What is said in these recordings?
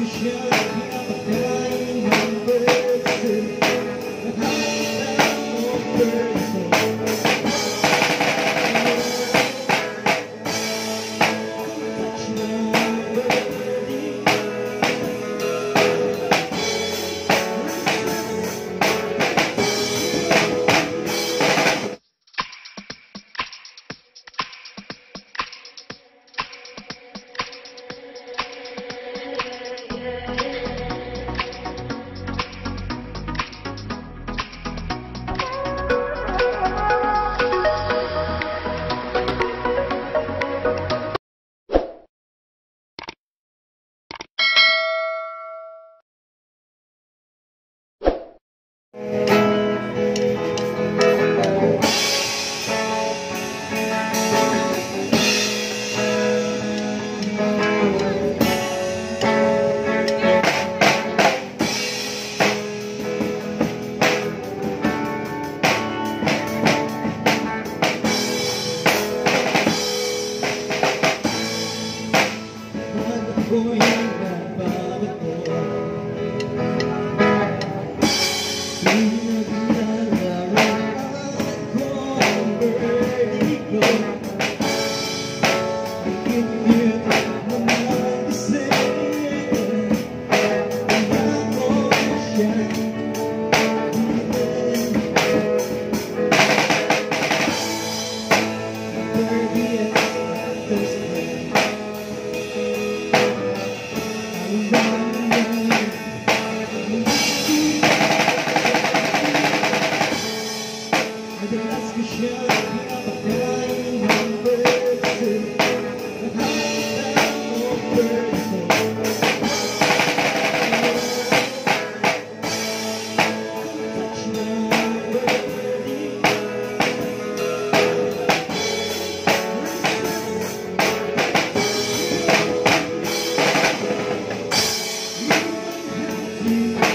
Michelle, you.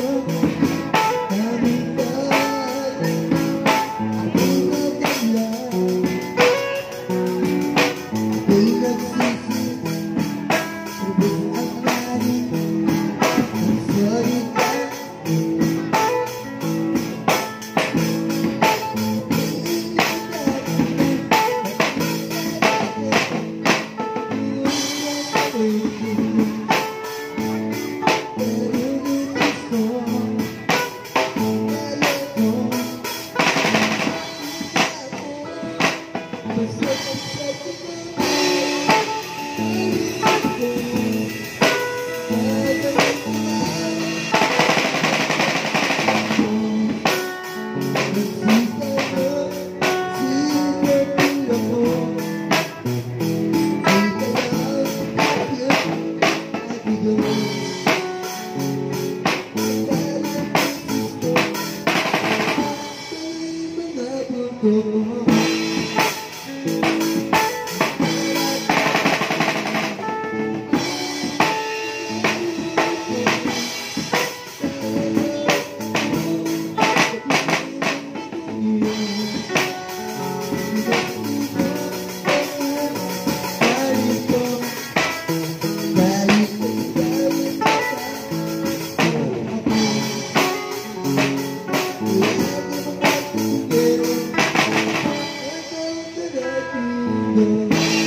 Oh. Mm-hmm.